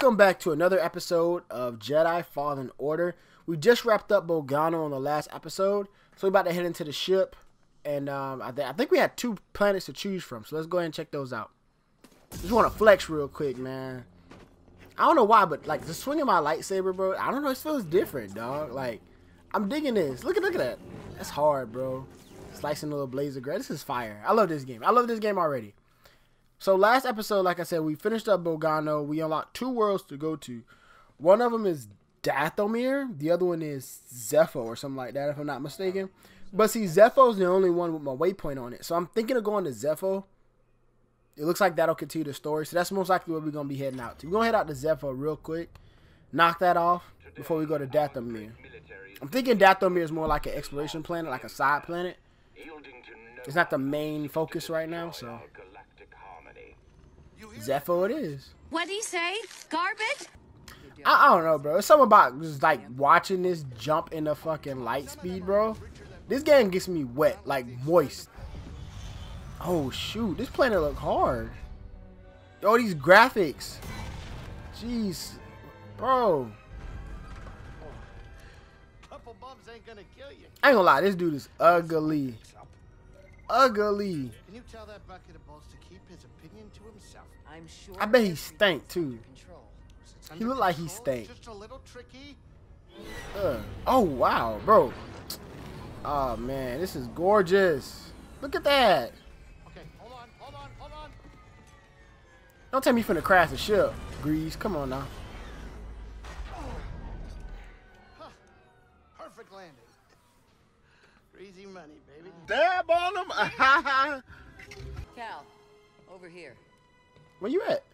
Welcome back to another episode of Jedi Fallen Order. We just wrapped up Bogano on the last episode, so we're about to head into the ship. And um, I, th I think we had two planets to choose from, so let's go ahead and check those out. Just want to flex real quick, man. I don't know why, but like the swinging my lightsaber, bro. I don't know. It feels different, dog. Like I'm digging this. Look at look at that. That's hard, bro. Slicing a little blaze of grass. This is fire. I love this game. I love this game already. So last episode, like I said, we finished up Bogano. We unlocked two worlds to go to. One of them is Dathomir. The other one is Zeffo or something like that, if I'm not mistaken. But see, Zeffo's the only one with my waypoint on it. So I'm thinking of going to Zeffo. It looks like that'll continue the story. So that's most likely where we're going to be heading out to. We're going to head out to Zeffo real quick. Knock that off before we go to Dathomir. I'm thinking Dathomir is more like an exploration planet, like a side planet. It's not the main focus right now, so... Zeffo it is. What do you say? Garbage? I, I, don't know, bro. It's something about just like watching this jump in the fucking light speed, bro. This game gets me wet, like moist. Oh shoot, this planet look hard. Yo, these graphics. Jeez, bro. I ain't gonna lie, this dude is ugly. Ugly. Can you tell that bucket of balls to keep his opinion to himself? I'm sure. I bet he stank too. He look like he stank. Just a little tricky. Uh, oh wow, bro. Oh man, this is gorgeous. Look at that. Okay, hold on, hold on, hold on. Don't tell me you finna crash the ship, Greez. Come on now. Perfect landing. Easy money, baby. Dab on them. Cal, over here. Where you at?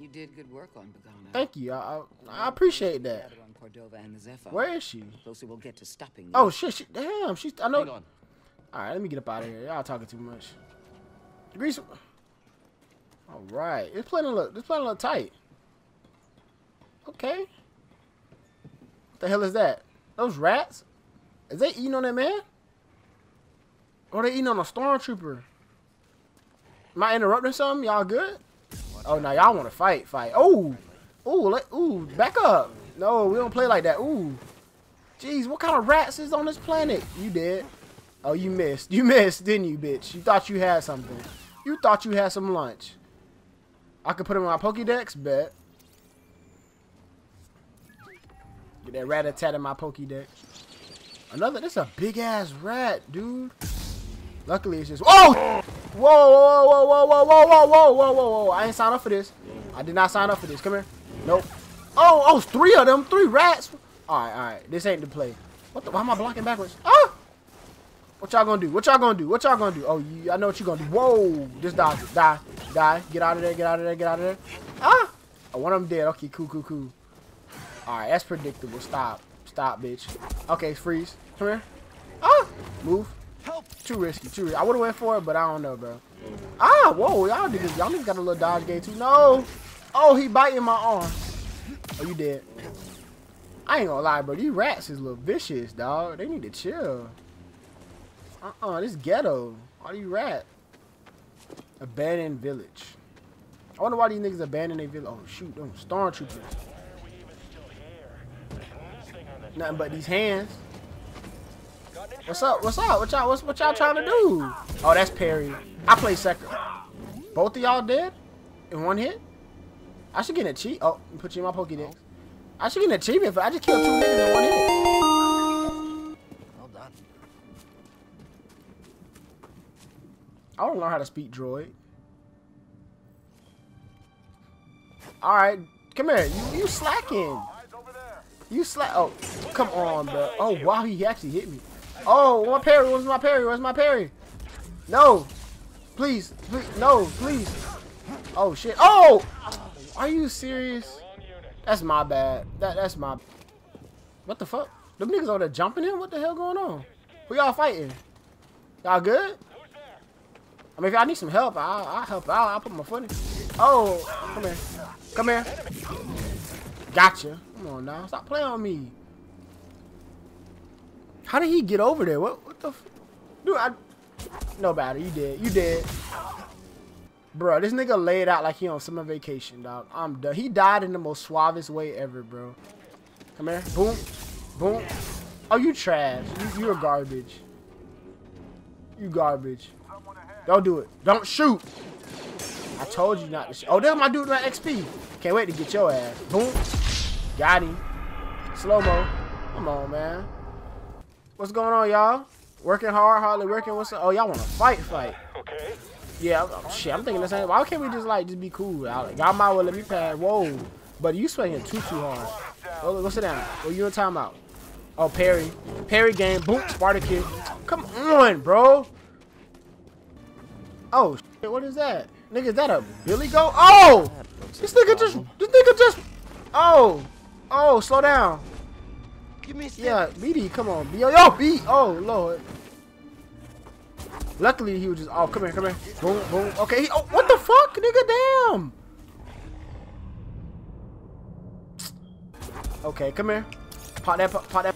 You did good work on Bogano. Thank you. I, I, I appreciate that. Where is she? Closer we'll get to stopping. Oh shit! She, damn, she's. I know. Hang on. All right, let me get up out of here. Y'all talking too much. Greez. All right, it's playing a look. It's playing a little tight. Okay. What the hell is that? Those rats? Is they eating on that man? Or they eating on a stormtrooper? Am I interrupting something? Y'all good? Oh, now y'all want to fight, fight. Oh, ooh, let, ooh, back up. No, we don't play like that. Ooh. Jeez, what kind of rats is on this planet? You did. Oh, you missed. You missed, didn't you, bitch? You thought you had something. You thought you had some lunch. I could put him in my Pokédex? Bet. Get that rat a tat in my Pokédex. Another, this a big ass rat, dude. Luckily, it's just. Oh! Whoa, whoa, whoa, whoa, whoa, whoa, whoa, whoa, whoa, whoa, whoa. I ain't signed up for this. I did not sign up for this. Come here. Nope. Oh, oh, three of them. Three rats. All right, all right. This ain't the play. What the? Why am I blocking backwards? Ah! What y'all gonna do? What y'all gonna do? What y'all gonna do? Oh, you, I know what you gonna do. Whoa! Just die. Die. Die. Get out of there. Get out of there. Get out of there. Ah! Oh, one of them dead. Okay, cool, cool, cool. All right, that's predictable. Stop. Stop, bitch. Okay, freeze. Come here. Ah! Move. Help. Too risky. Too risky. I would have went for it, but I don't know, bro. Ah, whoa, y'all niggas, y'all niggas got a little dodge game too. No. Oh, he biting my arm. Oh, you dead. I ain't gonna lie, bro. These rats is little vicious, dog. They need to chill. Uh-uh, this ghetto. All you rat. Abandoned village. I wonder why these niggas abandoned their village. Oh, shoot, them stormtroopers. Nothing but these hands. What's up? What's up? What y'all what's what y'all trying to do? Oh, that's parry. I play second. Both of y'all dead? In one hit? I should get an achievement. Oh, put you in my Pokédex. I should get an achievement for I just killed two niggas in one hit. Well done. I want to learn how to speak droid. Alright, come here. You you slacking. You slack. Oh, come on, bro. Oh, wow, he actually hit me. Oh, my parry. Where's my parry? Where's my parry? No. Please. Please. No, please. Oh, shit. Oh! Are you serious? That's my bad. That That's my... What the fuck? Them niggas over there jumping in? What the hell going on? Who y'all fighting? Y'all good? I mean, if y'all need some help, I'll, I'll help out. I'll put my foot in. Oh, come here. Come here. Gotcha. Come on now. Stop playing on me. How did he get over there? What what the Dude, I No battle. You did. You did. Bro, this nigga laid out like he on summer vacation, dog. I'm done. He died in the most suavest way ever, bro. Come here. Boom. Boom. Oh, you trash. You, you're garbage. You garbage. Don't do it. Don't shoot. I told you not to shoot. Oh, there's my dude with XP. Can't wait to get your ass. Boom. Got him. Slow-mo. Come on, man. What's going on, y'all? Working hard, hardly working. What's up? Oh, y'all want to fight, fight. Okay. Yeah, I'm, shit. I'm thinking the same. Why can't we just like just be cool? Like, y'all might well let me pass. Whoa, but you swinging too too hard. Oh, go sit down. Oh, you in timeout. Oh, parry. parry game. Boom. Spartacus. Come on, bro. Oh, shit. What is that? Nigga, is that a Billy Go? Oh! This nigga just. This nigga just. Oh. Oh, slow down. Give me a. Yeah, BD, come on. Yo, yo, B. Oh, Lord. Luckily, he was just. Oh, come here, come here. Boom, boom. Okay. He, oh, what the fuck, nigga? Damn. Okay, come here. Pop that, pop, pop that.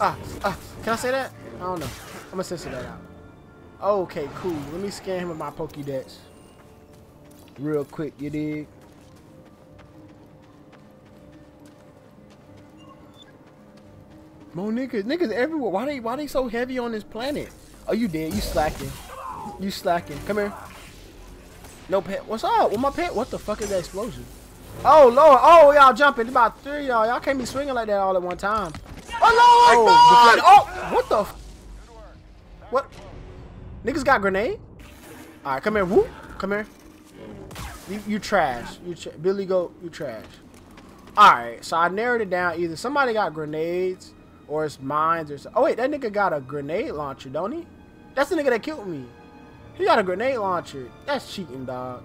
Ah, ah. Can I say that? I don't know. I'm gonna censor that out. Okay, cool. Let me scan him with my Pokédex. Real quick, you dig? More niggas, niggas everywhere. Why they, why they so heavy on this planet? Oh, you dead? You slacking? You slacking? Come here. No pet. What's up? With my pet? What the fuck is that explosion? Oh lord! Oh y'all jumping! It's about three y'all. Y'all can't be swinging like that all at one time. Oh, Lord, Oh, oh, what the? f- What? Niggas got grenade? All right, come here. Whoop. Come here. You, you trash. You tra Billy Goat. You trash. All right, so I narrowed it down. Either somebody got grenades, or it's mines, or so. Oh wait, that nigga got a grenade launcher, don't he? That's the nigga that killed me. He got a grenade launcher. That's cheating, dog.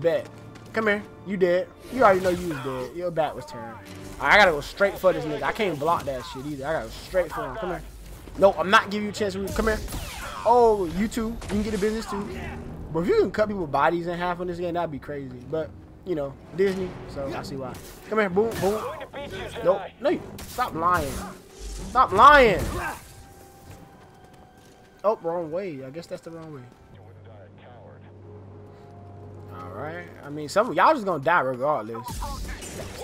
Bet. Come here. You dead. You already know you was dead. Your back was turned. I gotta go straight for this nigga. I can't block that shit either. I gotta go straight for him. Come here. No, I'm not giving you a chance. Come here. Oh, you too. You can get a business too. But if you can cut people's bodies in half on this game, that'd be crazy. But, you know, Disney, so I see why. Come here. Boom, boom. Nope. No. Stop lying. Stop lying. Oh, wrong way. I guess that's the wrong way. Alright. I mean, some of y'all just gonna die regardless.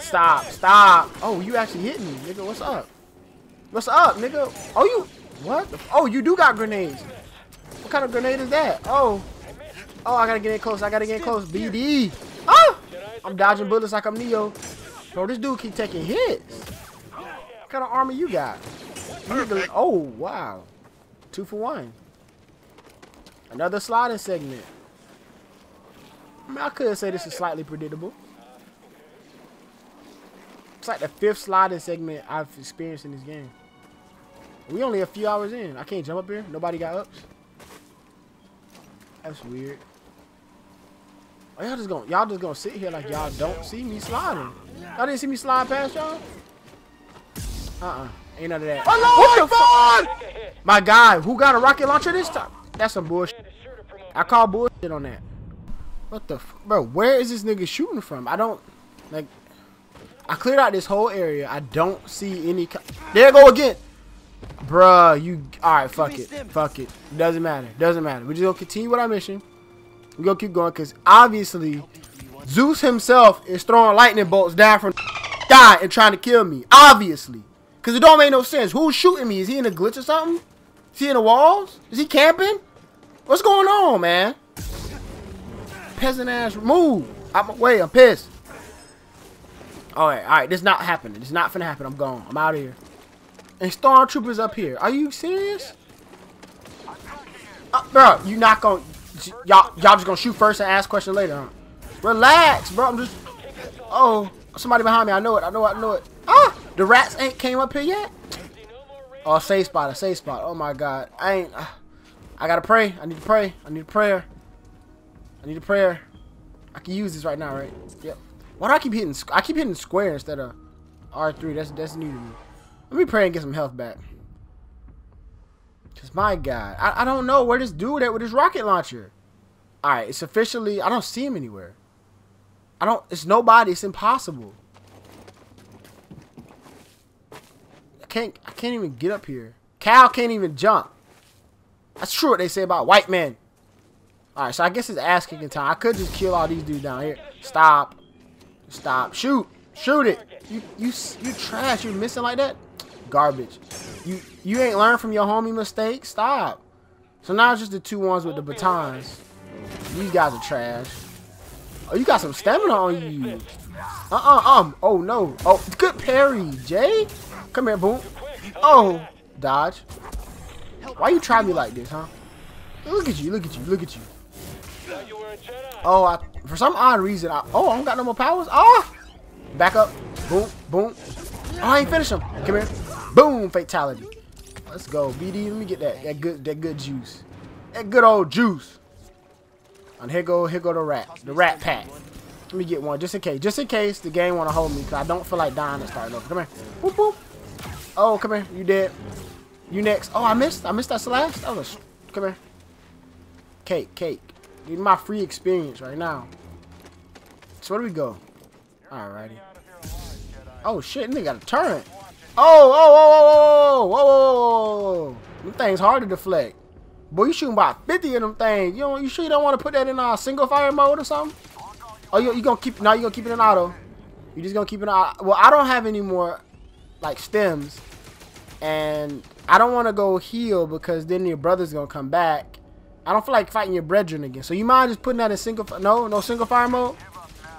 Stop. Stop. Oh, you actually hit me, nigga. What's up? What's up, nigga? Oh, you. What? Oh, you do got grenades. What kind of grenade is that? Oh. Oh, I gotta get in close. I gotta get in close. BD. Ah! I'm dodging bullets like I'm Neo. Bro, this dude keep taking hits. What kind of armor you got? You Oh, wow. Two for one. Another sliding segment. I, mean, I could say this is slightly predictable. It's like the fifth sliding segment I've experienced in this game. We only a few hours in. I can't jump up here. Nobody got ups. That's weird. Oh, y'all just gonna y'all just gonna sit here like y'all don't see me sliding. Y'all didn't see me slide past y'all? Uh-uh. Ain't none of that. what the fuck? My guy, who got a rocket launcher this time? That's some bullshit. I call bullshit on that. What the f bro? Where is this nigga shooting from? I don't like. I cleared out this whole area. I don't see any. There go again, bruh. You all right? Fuck it. Fuck it. Doesn't matter. Doesn't matter. We just gonna continue with our mission. We gonna keep going because obviously Zeus himself is throwing lightning bolts down from sky and trying to kill me. Obviously, because it don't make no sense. Who's shooting me? Is he in a glitch or something? Is he in the walls? Is he camping? What's going on, man? Peasant ass, move out my way. I'm pissed. All right, all right. This not happening. This not finna happen. I'm gone. I'm out of here. And stormtroopers up here. Are you serious? Uh, bro, you not gonna y'all y'all just gonna shoot first and ask question later, huh? Relax, bro. I'm just. Oh, somebody behind me. I know it. I know it. I know it. Ah, the rats ain't came up here yet. Oh, safe spot. A safe spot. Oh my God. I ain't. Uh, I gotta pray. I need to pray. I need a prayer. I need a prayer. I can use this right now, right? Yep. Why do I keep hitting? I keep hitting square instead of R3. That's that's new to me. Let me pray and get some health back. Cause my God, I, I don't know where this dude at with his rocket launcher. All right, it's officially. I don't see him anywhere. I don't. It's nobody. It's impossible. I can't. I can't even get up here. Cal can't even jump. That's true what they say about white men. Alright, so I guess it's ass kicking time. I could just kill all these dudes down here. Stop. Stop. Shoot. Shoot it. You you you trash. You missing like that? Garbage. You you ain't learned from your homie mistakes. Stop. So now it's just the two ones with the batons. These guys are trash. Oh, you got some stamina on you. Uh-uh, um. Oh, no. Oh, good parry, Jay. Come here, boom. Oh, dodge. Why you try me like this, huh? Look at you, look at you, look at you. Oh, I, for some odd reason, I, oh, I don't got no more powers. Oh, back up. Boom, boom. Oh, I ain't finished him. Come here. Boom, fatality. Let's go, BD. Let me get that that good that good juice. That good old juice. And here go here go the rat, the rat pack. Let me get one just in case, just in case the game want to hold me, cause I don't feel like dying and starting over. Come here. Whoop, whoop. Oh, come here. You dead. You next. Oh, I missed. I missed that slash. That was. Come here. Cake, cake. Need my free experience right now. So where do we go? Alrighty. Oh shit, nigga got a turret. Oh, oh, oh, oh, oh, oh, oh, oh, Them things hard to deflect. Boy, you shooting about 50 of them things. You don't, you sure you don't want to put that in uh, single fire mode or something? Oh, you, you gonna keep, no, you gonna keep it in auto. You just gonna keep it in auto. Well, I don't have any more, like, stims. And I don't want to go heal because then your brother's gonna come back. I don't feel like fighting your brethren again. So you mind just putting that in single, no, no single fire mode?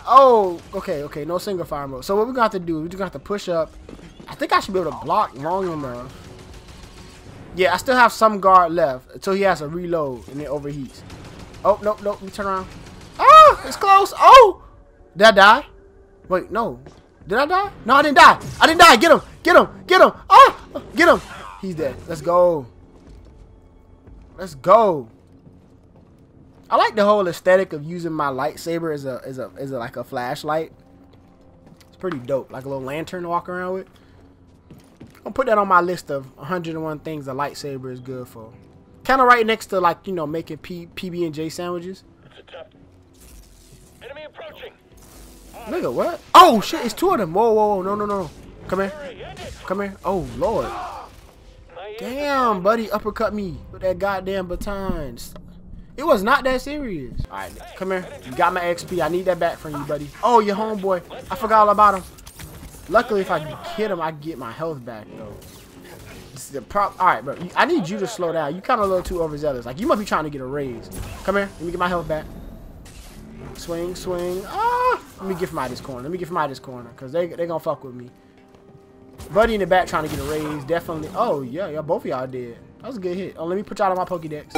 Oh, okay, okay, no single fire mode. So what we're gonna have to do, we're just gonna have to push up. I think I should be able to block long enough. Yeah, I still have some guard left until he has a reload and it overheats. Oh, nope, nope, let me turn around. Ah, it's close. Oh, did I die? Wait, no. Did I die? No, I didn't die. I didn't die. Get him, get him, get him. Ah, get him. He's dead. Let's go. Let's go. I like the whole aesthetic of using my lightsaber as a as a as a, like a flashlight. It's pretty dope, like a little lantern to walk around with. I'll put that on my list of 101 things a lightsaber is good for. Kind of right next to like you know making P, PB and J sandwiches. Enemy approaching. Nigga, what? Oh shit, it's two of them. Whoa, whoa, whoa, no, no, no. Come here, Hurry, end it. come here. Oh lord, damn, buddy, uppercut me with that goddamn baton. It was not that serious. All right, come here. You got my XP. I need that back from you, buddy. Oh, your homeboy. I forgot all about him. Luckily, if I hit him, I get my health back, though. This is the prop. All right, bro. I need you to slow down. You kind of a little too overzealous. Like, you must be trying to get a raise. Come here. Let me get my health back. Swing, swing. Ah! Let me get from out of this corner. Let me get from out of this corner, because they, they going to fuck with me. Buddy in the back trying to get a raise. Definitely. Oh, yeah. Yeah, both of y'all did. That was a good hit. Oh, let me put y'all on my Pokédex.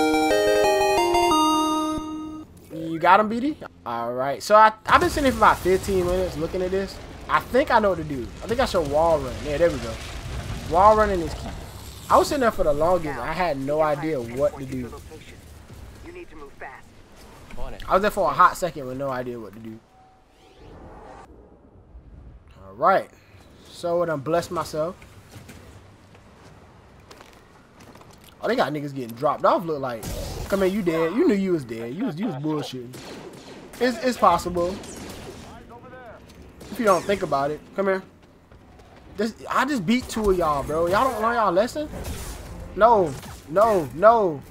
You got him, BD? Alright, so I, I've been sitting here for about 15 minutes looking at this. I think I know what to do. I think I should wall run. Yeah, there we go. Wall running is key. I was sitting there for the longest. I had no idea what to do. You need to move fast. I was there for a hot second with no idea what to do. Alright. So I done blessed myself. Oh, they got niggas getting dropped off. Look like, come here, you dead. You knew you was dead. You was you was bullshitting. It's it's possible. If you don't think about it, come here. This I just beat two of y'all, bro. Y'all don't learn y'all lesson. No, no, no.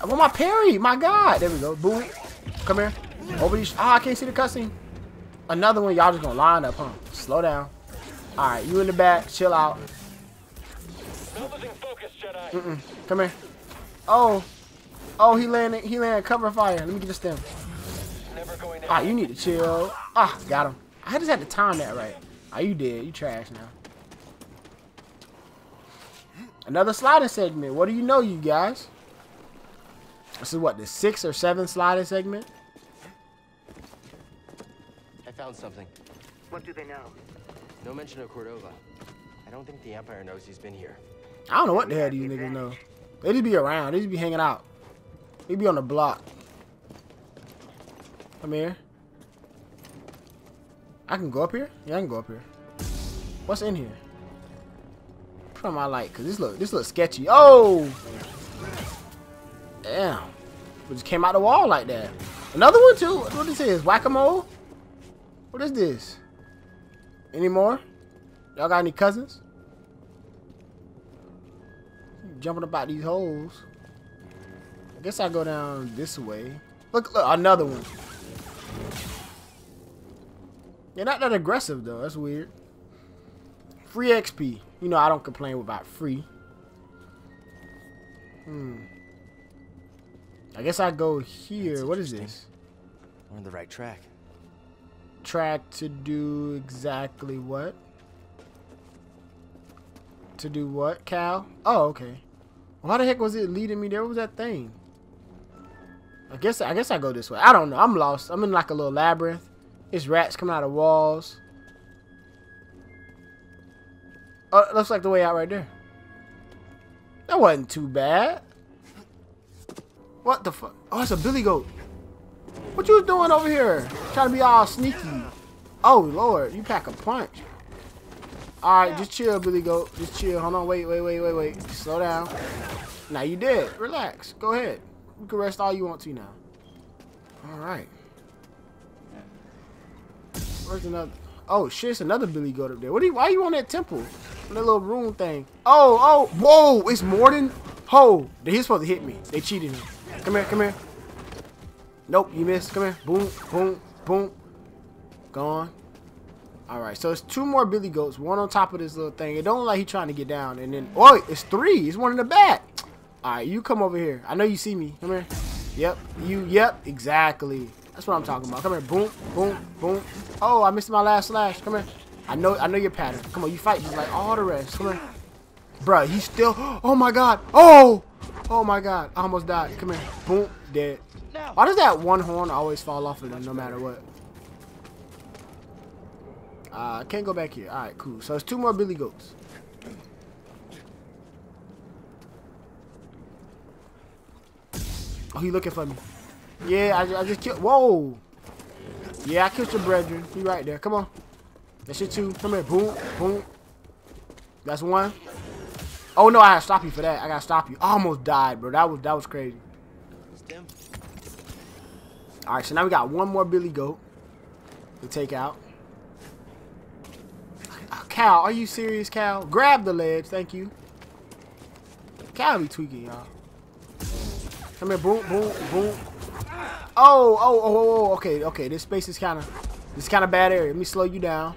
I want my parry. My God. There we go. Boom. Come here. Over these. Ah, I can't see the cussing. Another one. Y'all just gonna line up, huh? Slow down. All right, you in the back. Chill out. Focus, Jedi. Come here. Oh. Oh, he landed. He landed cover fire. Let me get this stim. Never going to. Ah, you need to chill. Ah, got him. I just had to time that right. Ah, you did. You trash now. Another sliding segment. What do you know, you guys? This is what, the sixth or seventh sliding segment? I found something. What do they know? No mention of Cordova. I don't think the Empire knows he's been here. I don't know what the hell these niggas know. They just be around. They just be hanging out. They'd be on the block. Come here. I can go up here? Yeah, I can go up here. What's in here? Put on my light, cause this look this looks sketchy. Oh! Damn. We just came out the wall like that. Another one too? What this is? Whack-a-mole? What is this? Any more? Y'all got any cousins? Jumping about these holes. I guess I go down this way. Look, look, another one. You're not that aggressive though. That's weird. Free XP. You know I don't complain about free. Hmm. I guess I go here. What is this? We're on the right track. Track to do exactly what? To do what, Cal? Oh, okay. Why the heck was it leading me there? What was that thing? I guess I guess I go this way. I don't know. I'm lost. I'm in like a little labyrinth. It's rats coming out of walls. Oh, looks like the way out right there. That wasn't too bad. What the fuck? Oh, it's a billy goat. What you doing over here? Trying to be all sneaky. Oh, Lord. You pack a punch. Alright, just chill, Billy Goat. Just chill. Hold on. Wait, wait, wait, wait, wait. Slow down. Now you did. Relax. Go ahead. You can rest all you want to now. Alright. Where's another? Oh, shit. It's another Billy Goat up there. What are you, why are you on that temple? On that little room thing. Oh, oh. Whoa. It's more than... Ho. He's supposed to hit me. They cheated me. Come here. Come here. Nope, you missed. Come here. Boom, boom, boom. Gone. Alright, so it's two more Billy Goats. One on top of this little thing. It don't look like he's trying to get down. And then, oh, it's three. It's one in the back. Alright, you come over here. I know you see me. Come here. Yep. You, yep. Exactly. That's what I'm talking about. Come here. Boom, boom, boom. Oh, I missed my last slash. Come here. I know, I know your pattern. Come on, you fight just like all the rest. Come here. Bruh, he's still, oh my god. Oh! Oh my god. I almost died. Come here. Boom. Dead. Why does that one horn always fall off of them no matter what? Uh, I can't go back here. Alright, cool. So it's two more Billy Goats. Oh, he looking for me. Yeah, I, I just killed. Whoa. Yeah, I killed your brethren. He right there. Come on. That's your two. Come here. Boom. Boom. That's one. Oh no, I gotta stop you for that. I gotta stop you. I almost died, bro. That was that was crazy. Alright, so now we got one more Billy Goat to take out. Uh, Cal, are you serious, Cal? Grab the ledge, thank you. Cal be tweaking, y'all. Come here, boom, boom, boom. Oh, oh, oh, oh, oh, okay, okay. This space is kind of, this kind of bad area. Let me slow you down.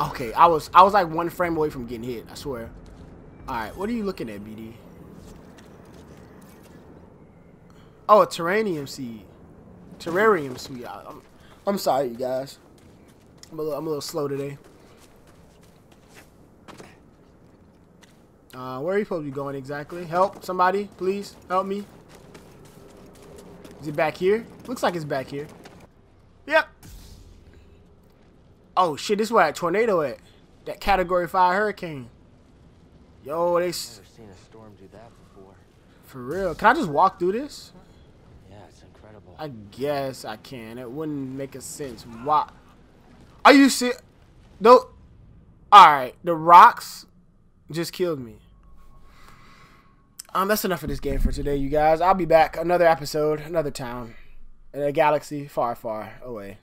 Okay, I was, I was like one frame away from getting hit. I swear. All right, what are you looking at, BD? Oh, a terranium seed. Terrarium seed. I'm, I'm sorry, you guys. I'm a little, I'm a little slow today. Uh, where are you supposed to be going exactly? Help, somebody, please, help me. Is it back here? Looks like it's back here. Yep. Oh shit, this is where that tornado at. That category 5 hurricane. Yo, they... Never seen a storm do that before. For real. Can I just walk through this? Yeah, it's incredible. I guess I can. It wouldn't make a sense. Why? Are you serious? No. Alright, the rocks just killed me. Um, that's enough of this game for today, you guys. I'll be back. Another episode, another town, in a galaxy far, far away.